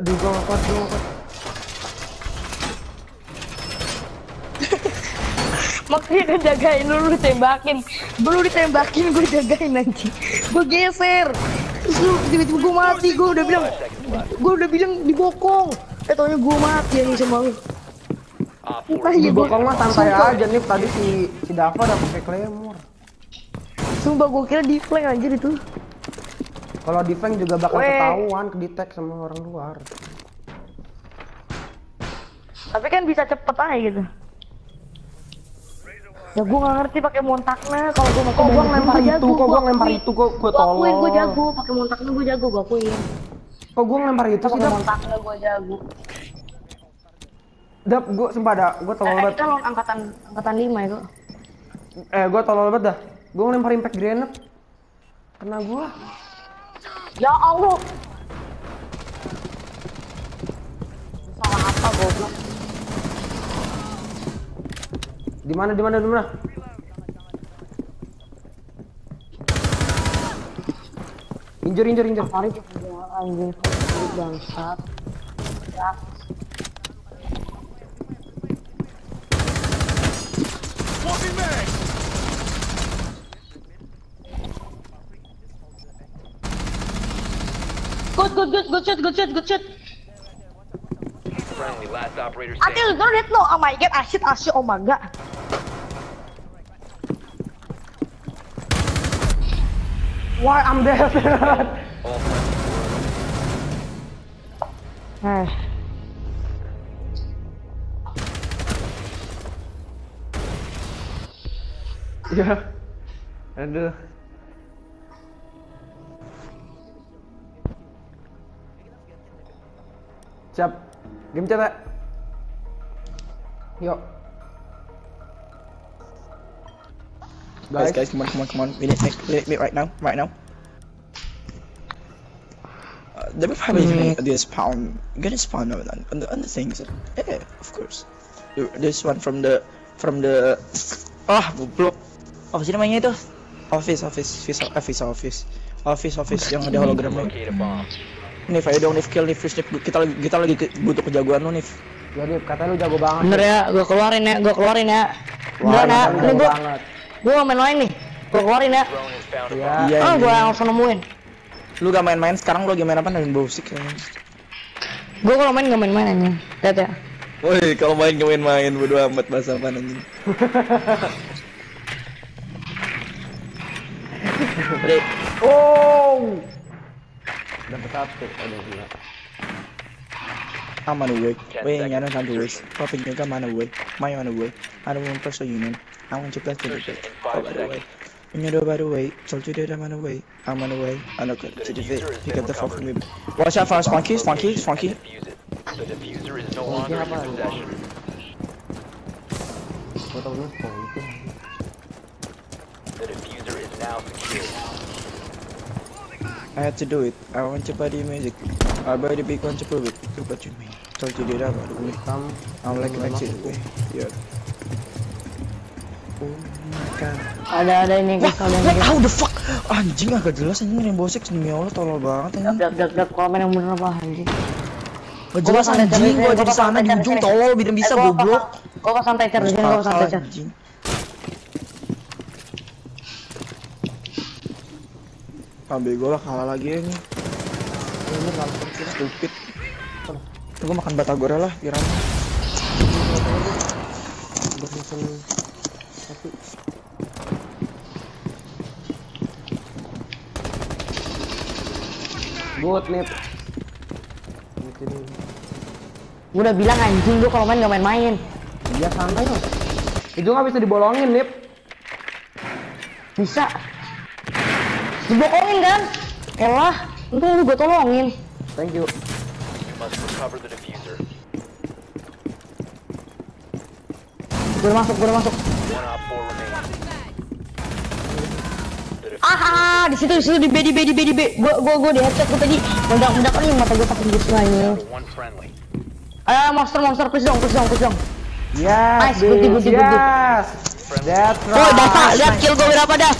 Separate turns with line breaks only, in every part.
Aduh, gua gua nggak kuat.
Makanya kan jagain lu, lu ditembakin Lu ditembakin, gue jagain anjing. Gue geser. Terus lu tiba-tiba gue mati, gue udah bilang Gue udah bilang dibokong. Eh taunya gue mati anjing sama lu.
Op
Entah
4
ya
Di
gue
bokong mah santai aja nih tadi si si Dava udah pakai claymore.
Sumpah gue kira di flank anjir itu
Kalau di flank juga bakal
Weh.
ketahuan, kedetek sama orang luar.
Tapi kan bisa cepet aja gitu Ya gue gak ngerti pakai montaknya kalau gue mau
Kok gua
gua
itu? Kok gua
gua akuin.
itu? Kok gua
Gua akuin, gue
tolol?
jago pakai montaknya gue jago gue akuin
Kok gua ngelempar itu sih,
pakai
Dap?
montaknya gue jago
Dap, gua sumpah dah, gua tolol
Eh,
banget.
kita lawan angkatan angkatan 5 itu
Eh, gua tolol banget dah. Gua ngelempar impact grenade. Kena gua.
Ya Allah. Salah apa goblok?
Di mana di mana di mana? Injur injur injur.
Anjing bangsat. Ya. Good, good, good, good shot, good shot, good shot.
friendly. Last operator standing.
don't it no, oh my god, asyik asyik, oh my god.
Why I'm dead? Aduh. Siap. Game chat ya? Yuk.
Guys,
Guys,
guys, come on, come on, come on. We need, we need, we need right now, right now. Uh, they will probably
Mm.
this spawn, gonna spawn on, on, the, on the things. Yeah, of course. This one from the, from the, ah, goblok. Apa sih namanya itu? Office, office, office, office, office, office, office yang ada hologramnya. Nif, ayo dong, Nif, kill Nif, Nif. Kita lagi, kita lagi butuh kejagoan lu, Nif.
jadi katanya lu jago banget.
bener ya, gue keluarin ya, gue keluarin ya.
Wah,
Beneran ya,
lu
ini gue,
banget.
gue main lain nih, gue keluarin ya.
Iya.
bomb.
Iya,
Oh, gue
iya.
langsung nemuin.
Lu gak main-main, sekarang lu lagi main apa? Rainbow Six kayaknya.
Gue kalau main gak main-main aja. Lihat ya.
Woi, kalau main gak main-main, bodo amat bahasa apa anjing. Udah.
Dapat satu. Aduh gila.
I'm on the way.
Ten
Wait,
seconds.
I don't have to waste. Popping your gun on the way. My on the way. I don't want personal union. I want you back to the
Insertion
bed.
in
Oh,
five
by the way.
seconds.
When you know by the way, told you that I'm on the way. I'm on the way. I'm not going to the vet. Pick up the phone from me. Watch out for Spunky, Spunky, Spunky.
Defuse. The diffuser is no longer in your possession.
Gua tahu nih kok.
The diffuser is now secure.
I had to do it. I want your body music. I buy the big one to prove it. Look what you mean. Told you that I'm on the way.
Hitam.
I'm like an exit way. Yeah. Oh my god.
Ada ada ini guys, ada ini
What?
guys.
How the fuck? Anjing agak jelas anjing Rainbow Six demi Allah tolol banget anjing.
Lihat lihat lihat kalau main yang bener apa anjing.
Gak jelas anjing
di
gua jadi sana di ujung tolol biar bisa
Eh,
goblok.
Gua tecer di sini, gua pasang tecer.
Ambil gua lah kalah lagi ini. Ini langsung stupid. Gua makan batagora lah biar aman.
Satu. Good nip. Nih.
Gua udah bilang anjing gua kalau main gak main-main.
Iya santai dong. Itu nggak bisa dibolongin nip.
Bisa. Dibokongin kan? Elah, itu lu gua tolongin.
Thank you.
Udah masuk, gua udah masuk. Ah, ah, ah, di situ, di situ, di B, di B, di B, di B. Gua, gua, gua di headset gua tadi. Meledak, meledak nih mata gua pakai gitu
friendly.
Ah, monster, monster, please dong, please dong, please dong.
Yes,
Nice, good, good, good, good.
yes. That's
Oh. Data, lihat kill gua berapa dah?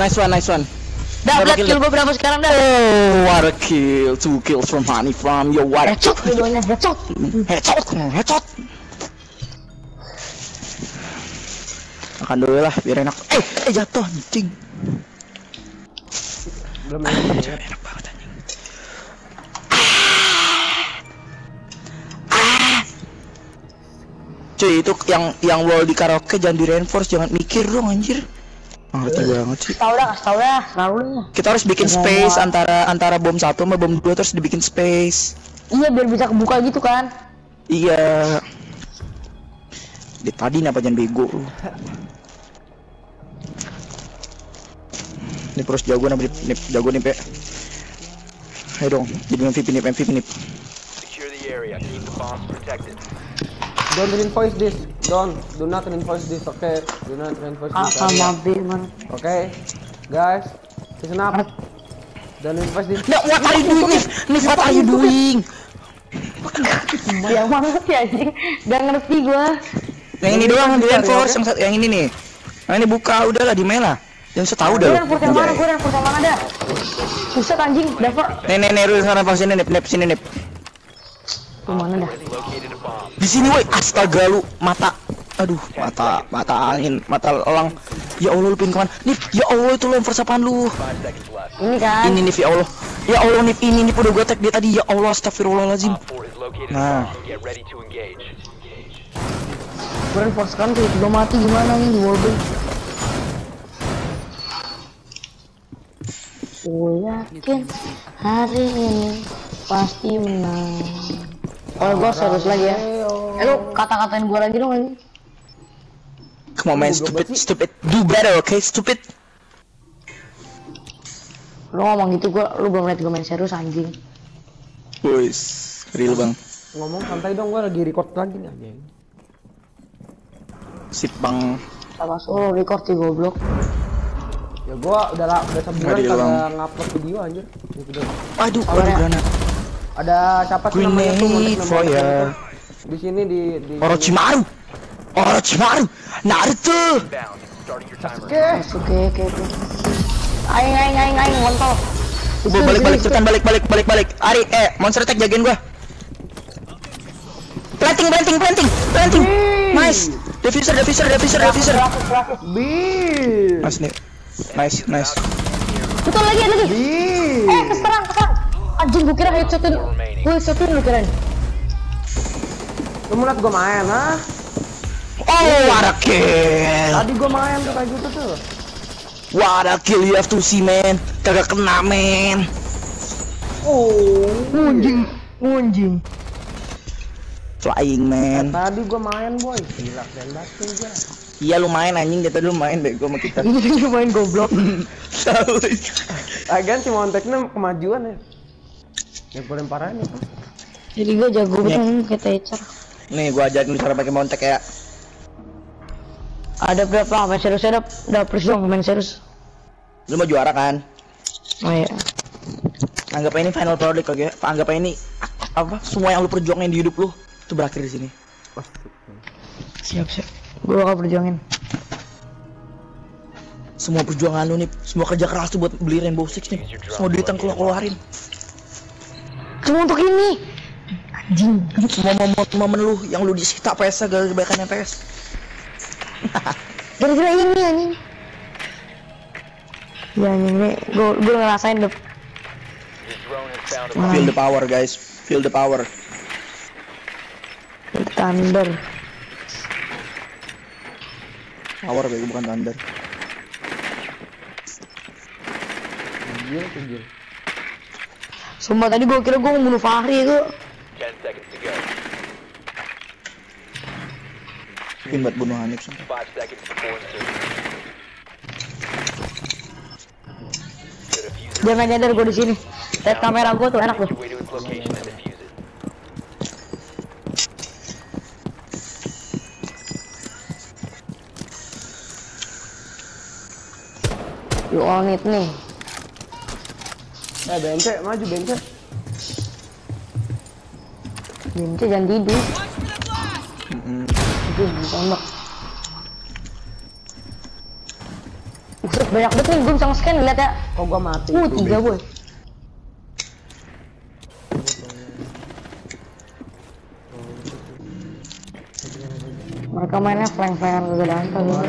Nice one, nice one.
Dah, lihat
kill,
gue berapa sekarang dah.
Oh, what a kill. Two kills from Honey Farm. Yo, what a
Headshot headshot.
Headshot, headshot. Makan dulu lah, biar enak. Eh, eh jatuh anjing.
Belum ini.
Enak banget anjing. Cuy, itu yang yang wall di karaoke jangan di reinforce, jangan mikir dong anjir. Ngerti banget sih.
Tahu dah, kasih tahu dah, tahu dah.
Kita harus bikin space antara antara bom satu sama bom dua terus dibikin space.
Iya biar bisa kebuka gitu kan.
Iya. Di tadi kenapa jangan bego lu? Ini terus jago nih, nih jago nih, Pe. Ayo dong, jadi MVP nih, MVP nih.
Secure the area. Keep the bombs protected.
Don't invoice this. Don't. Do not invoice this. Okay. Do not
Ah,
this.
sama B man.
Okay. Guys. Listen up. Don't invoice this.
Nah, what are you doing? Nif, what are you doing?
Yang mana sih anjing? Gak ngerti gua.
Yang ini doang di reinforce, yang, satu- yang ini nih. Nah, ini buka udahlah di mela. Yang saya tahu dah. Lu.
yang yang mana?
Anjay.
Gue yang yang mana dah? Buset anjing, Dava.
Nih, nih, nih, lu sekarang pas sini, Nip.
Tuh mana dah?
Di sini, woi. Astaga lu, mata. Aduh, mata, mata angin, mata elang. Ya Allah, lu pin ke mana? Nip, ya Allah itu first apaan lu?
Ini kan.
Ini nih ya Allah. Ya Allah nih ini nih udah gue tag dia tadi ya Allah astagfirullahalazim.
Op 4 has located
Nah.
Gue reinforce kan tuh, tiba mati gimana nih di wallbang? Gue yakin hari ini pasti menang. Oh, gue serius lagi ya. Eh, lu kata-katain gue lagi dong ini.
Come on man, stupid, stupid. Do better, okay, stupid.
Lu ngomong gitu gue, lu belum liat gue main serius anjing.
Boys, real bang.
Ngomong santai dong. Gue lagi record lagi nih. anjing.
Sip bang.
Sama solo record sih goblok.
Ya gue udah lah, udah sebulan kagak ngupload video anjir. Video.
Aduh, aduh granat.
Ada siapa sih namanya tuh?
Fire.
tuh. Di sini di di.
Orochimaru. Orochimaru. Naruto.
Oke.
Oke, oke. Aing, aing, aing, aing, kontol.
Gua balik balik cepetan balik balik balik balik. Ari, eh, monster attack jagain gua. Planting, planting, planting, planting. Nice. Diffuser, diffuser, diffuser, diffuser.
Bi.
Nice nih. Nice, nice.
Betul lagi, ada lagi. Eh, keserang, keserang. Anjing, gue kira headshotin. Gue headshotin lu kirain.
Lu mau liat gue main, ha?
Oh, what a kill.
Tadi gue main tuh kayak gitu tuh.
What a kill you have to see, man. Kagak kena, man.
Oh.
Anjing, anjing.
Flying, man.
Tadi gue main, boy. Gila, keren banget gue.
Iya lu main anjing, kita dulu main bego sama kita.
Ini main goblok.
Tahu.
Agan si Monteknya kemajuan ya. Yang paling parah nih.
Jadi gue jago betul kayak Thatcher.
Nih gua ajarin lu cara pakai montek ya.
Ada berapa main serius ada ada dong main serius.
Lu mau juara kan?
Oh iya.
Anggap aja ini final product oke? Anggap aja ini apa? Semua yang lu perjuangin di hidup lu itu berakhir di sini.
Siap siap. Gue bakal perjuangin.
Semua perjuangan lu nih, semua kerja keras tuh buat beli Rainbow Six nih. Semua duit yang keluar keluarin.
Cuma untuk ini. Anjing.
Semua momen momen lu yang lu disita PS gara kebaikannya PS.
Gara-gara ini anjing. Ya anjing ini gue gue ngerasain deh. Hmm.
Feel the power guys, feel the power.
Thunder.
Power bego bukan thunder.
Tuh gil.
Sumpah tadi gue kira gue mau bunuh Fahri itu.
10 seconds to go.
Mungkin buat bunuh Hanif sumpah.
5 seconds before insertion. The diffuser
Dia nggak nyadar gue di sini. Lihat kamera gue tuh enak tuh. You all need nih.
Eh, bence, maju bence.
Binte jangan tidur. Itu ditembak. Buset, banyak banget nih, gue bisa nge-scan lihat ya.
Kok gua mati?
Uh, tiga boy. Mereka mainnya flank-flankan gak ada apa gitu.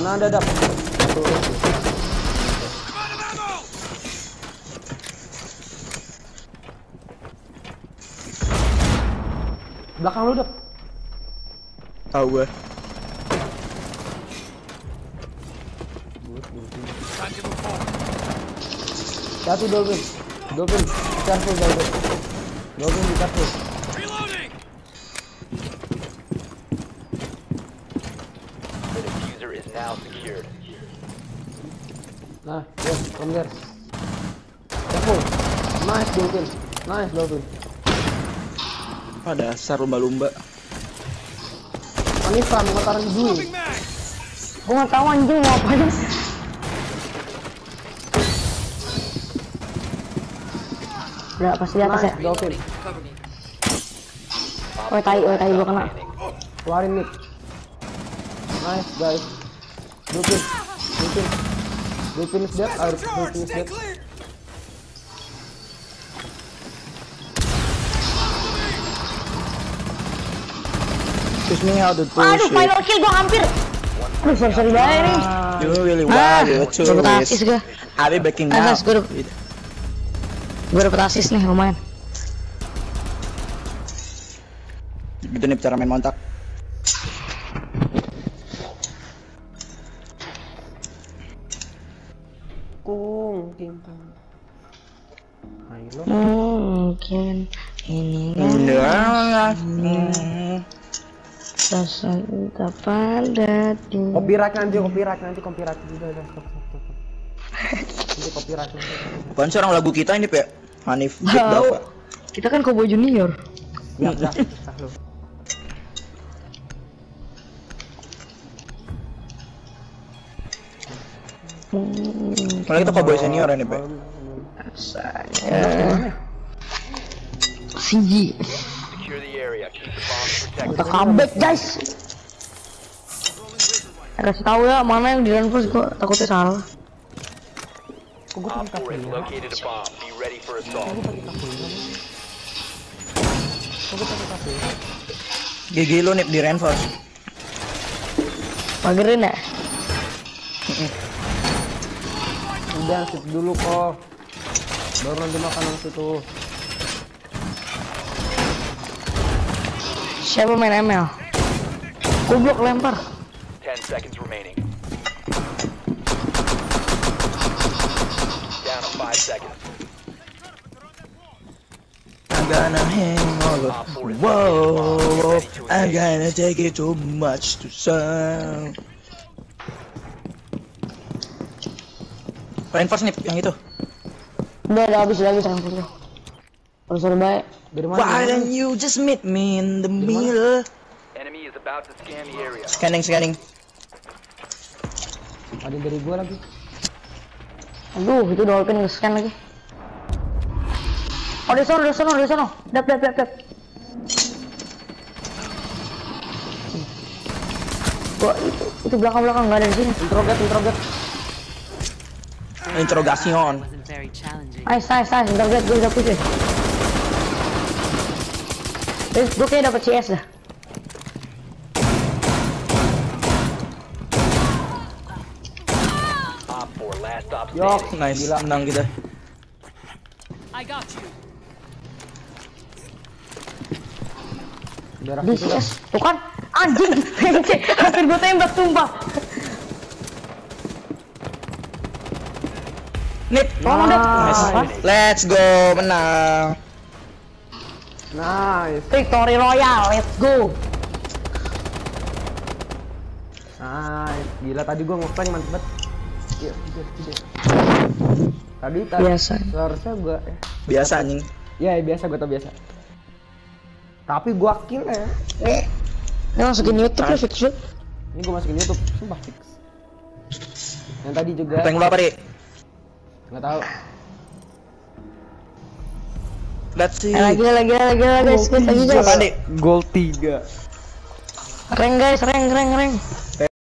Sana ada dap. Belakang lu dap.
Tahu gue.
Satu Dolphin. Dolphin, careful Dolphin. Dolphin, careful.
The diffuser is now secured.
Nah, yes, from there. Careful. Nice Dolphin. Nice Dolphin.
Ah dasar lumba-lumba.
Taruh di dulu.
Gue nggak tahu anjing mau apa Udah pasti di atas ya.
Dolphin.
Oh tai, oh tai gue kena.
Keluarin mid. Nice guys. Dolphin. Dolphin. Dolphin is dead. Our Dolphin is dead.
Teach me how to push
Aduh, final kill gue hampir. Aduh, sorry sorry banget nih.
You really
Ah,
want it to
dapet asis gue.
Abi backing
Asis,
now.
gue dapet, gue dapet asis nih lumayan.
Gitu nih cara main montak.
Kung, timpang. Ayo lo.
Mungkin ini pada di
Copyright nanti, copyright nanti, copyright. Udah, udah, stop, stop, stop. stop. Nanti copyright nanti.
Bukan seorang lagu kita ini, Pak. Hanif Jack
Tahu.
Dava.
Kita kan Kobo Junior.
Ya, udah. Lu.
Malah kita cowboy senior ini, Pak.
Rasanya
bombs protected.
Kita comeback guys. Kasih tahu ya mana yang di reinforce gua takutnya salah.
Kok
Op
pakai
4 has
kafe
located a bomb. Be ready for assault.
Kok gue pakai kafe
GG lu nih di reinforce.
Pagerin ya.
Udah, sit dulu kok. Baru nanti makan yang situ.
Siapa main ML? Goblok lempar.
10 seconds remaining. Down to 5 seconds.
I'm gonna hang over. Whoa, I'm gonna take it too much to sound. Reinforce nih yang itu.
Udah udah habis udah habis reinforce. Terus suruh baik.
Dari mana?
Why don't you just meet me in the middle?
Enemy is about to scan the area.
Scanning, scanning.
Ada dari gue lagi.
Aduh, itu dolphin nge-scan lagi. Oh, di sono, di sono, di sono. Dap, dap, dap, dap. Gua itu, itu belakang-belakang nggak ada di sini.
Introget, introget.
Wasn't very challenging.
Nice, nice, nice. Bentar, gue udah push. Terus gue kayak dapet CS dah.
Op 4 last stop
Yok,
standing.
Nice,
Gila.
menang kita.
I got you.
Darah.
Tuh kan, anjing. Hampir gue tembak, sumpah.
Nip.
Tolong deh.
Nice. Let's go, menang.
Nice,
Victory Royale, let's go.
nice. Gila tadi gue ngeflank mantep banget. Iya. Tadi tadi
Biasa.
seharusnya gue eh.
Biasa anjing.
Ya, ya, biasa gue tau biasa. Tapi gua kill ya.
Eh, ini masukin YouTube ya, fit shoot.
Ini gue masukin YouTube, sumpah fix. Yang tadi juga
Tank berapa, Ri?
Nggak tahu.
It.
Eh, Lagi lagi lagi lagi guys, lagi guys.
Gol 3.
Rank guys, rank rank rank.